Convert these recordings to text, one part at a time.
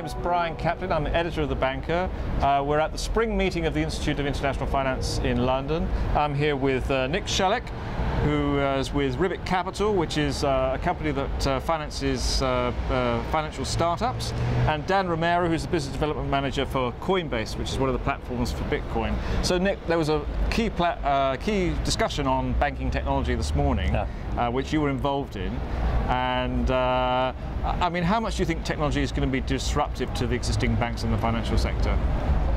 name's Brian Caplen. I'm the editor of The Banker. Uh, we're at the spring meeting of the Institute of International Finance in London. I'm here with uh, Nick Shalek, who is with Ribbit Capital, which is uh, a company that uh, finances uh, uh, financial startups, and Dan Romero, who's the business development manager for Coinbase, which is one of the platforms for Bitcoin. So, Nick, there was a key key discussion on banking technology this morning, yeah. which you were involved in. And uh, I mean, how much do you think technology is going to be disruptive to the existing banks in the financial sector?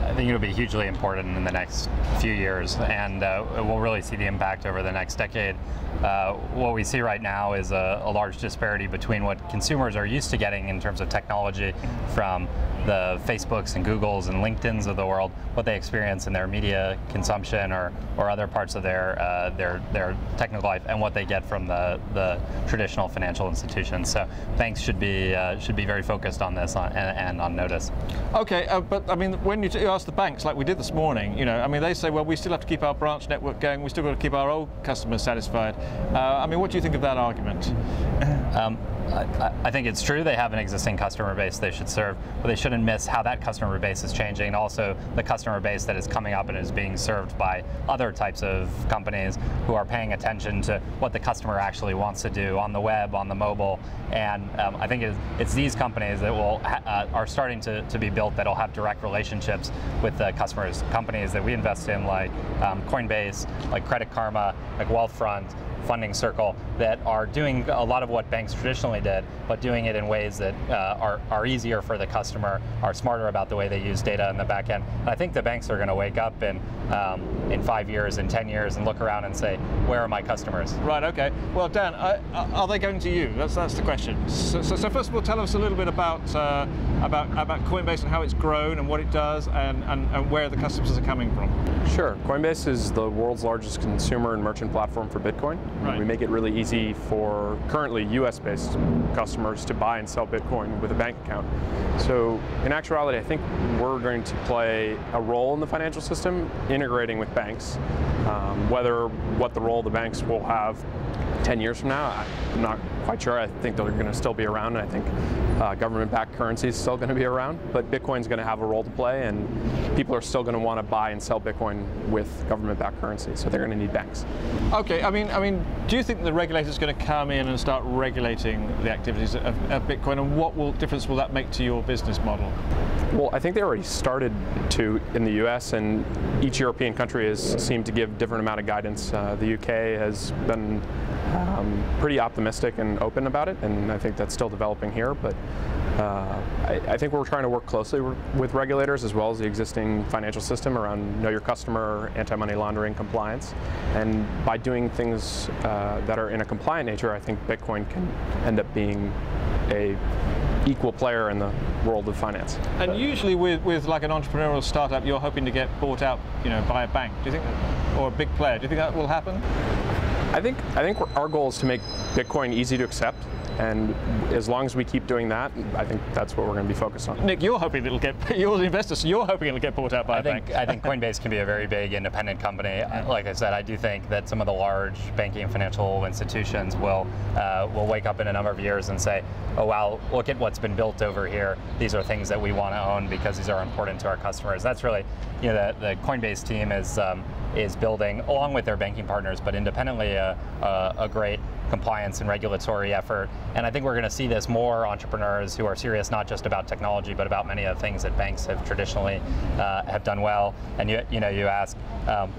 I think it'll be hugely important in the next few years, and uh, we'll really see the impact over the next decade. Uh, what we see right now is a, a, large disparity between what consumers are used to getting in terms of technology from the Facebooks and Googles and LinkedIn's of the world, what they experience in their media consumption or, or other parts of their, uh, their, their technical life, and what they get from the, the traditional financial institutions. So banks should be, uh, should be very focused on this on, and, and, on notice. Okay, uh, but I mean, when you, ask the banks, like we did this morning, you know, I mean, they say, well, we still have to keep our branch network going, we still got to keep our old customers satisfied. Uh, I mean, what do you think of that argument? Um, I, think it's true they have an existing customer base they should serve, but they shouldn't miss how that customer base is changing and also the customer base that is coming up and is being served by other types of companies who are paying attention to what the customer actually wants to do on the web, on the mobile. And um, I think it's, it's, these companies that will uh, are starting to, to be built that will have direct relationships with the customers. Companies that we invest in like um, Coinbase, like Credit Karma, like Wealthfront, funding circle that are doing a lot of what banks traditionally did, but doing it in ways that uh, are, are easier for the customer, are smarter about the way they use data in the back end. And I think the banks are going to wake up in, um, in five years, in 10 years, and look around and say, where are my customers? Right, okay. Well, Dan, uh, are they going to you? That's, that's the question. So, so, so, first of all, tell us a little bit about, uh, about, about Coinbase and how it's grown and what it does and, and, and where the customers are coming from. Sure. Coinbase is the world's largest consumer and merchant platform for Bitcoin. Right. We make it really easy for currently US-based customers to buy and sell Bitcoin with a bank account. So in actuality, I think we're going to play a role in the financial system, integrating with banks. Um, whether what the role the banks will have 10 years from now, I'm not quite sure. I think they're going to still be around. I think uh, government-backed currency is still going to be around, but Bitcoin's going to have a role to play, and people are still going to want to buy and sell Bitcoin with government-backed currency. So they're going to need banks. Okay. I mean, I mean, do you think the regulator's going to come in and start regulating the activities of, of Bitcoin, and what will, difference will that make to your business model? Well, I think they already started to in the U.S. and each European country has seemed to give different amount of guidance. Uh, the UK has been um, pretty optimistic and open about it, and I think that's still developing here. But uh, I, I, think we're trying to work closely with regulators as well as the existing financial system around know your customer, anti-money laundering compliance. And by doing things uh, that are in a compliant nature, I think Bitcoin can end up being a equal player in the world of finance. And usually with, with like an entrepreneurial startup, you're hoping to get bought out you know, by a bank. Do you think, or a big player, do you think that will happen? I think, I think our goal is to make Bitcoin easy to accept and as long as we keep doing that, I think that's what we're going to be focused on. Nick, you're hoping it'll get, you're the investor, so you're hoping it'll get bought out by I a think, bank. I think Coinbase can be a very big independent company. Like I said, I do think that some of the large banking and financial institutions will, uh, will wake up in a number of years and say, oh wow, look at what's been built over here. These are things that we want to own because these are important to our customers. That's really, you know, the, the Coinbase team is, um, is building, along with their banking partners, but independently, a, a, a great compliance and regulatory effort. And I think we're going to see this more entrepreneurs who are serious not just about technology, but about many of the things that banks have traditionally uh, have done well. And you, you know, you ask, um,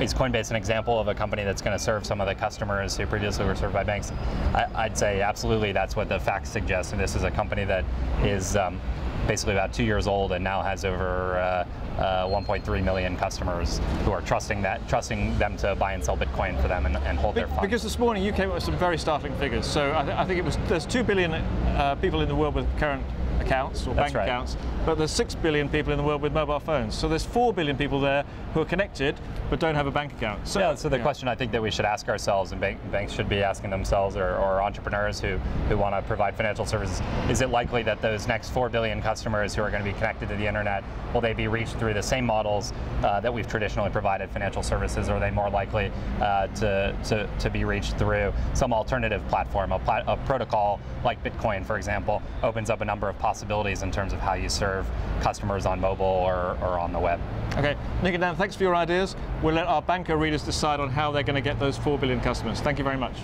is Coinbase an example of a company that's going to serve some of the customers who previously were served by banks? I, would say absolutely. That's what the facts suggest. And this is a company that is um, basically about two years old and now has over uh, uh, 1.3 million customers who are trusting that, trusting them to buy and sell Bitcoin for them and, and hold Be their funds. Because this morning you came up with some very startling figures. So I, th I think it was there's two billion uh, people in the world with current accounts or bank right. accounts, but there's 6 billion people in the world with mobile phones. So there's 4 billion people there who are connected but don't have a bank account. So, yeah, so the yeah. question I think that we should ask ourselves and bank, banks should be asking themselves or, or entrepreneurs who, who want to provide financial services, is it likely that those next 4 billion customers who are going to be connected to the internet, will they be reached through the same models uh, that we've traditionally provided financial services, or are they more likely uh, to, to, to be reached through some alternative platform, a, plat a protocol like Bitcoin, for example, opens up a number of possibilities possibilities in terms of how you serve customers on mobile or, or on the web. Okay, Nick and Dan, thanks for your ideas. We'll let our banker readers decide on how they're going to get those 4 billion customers. Thank you very much.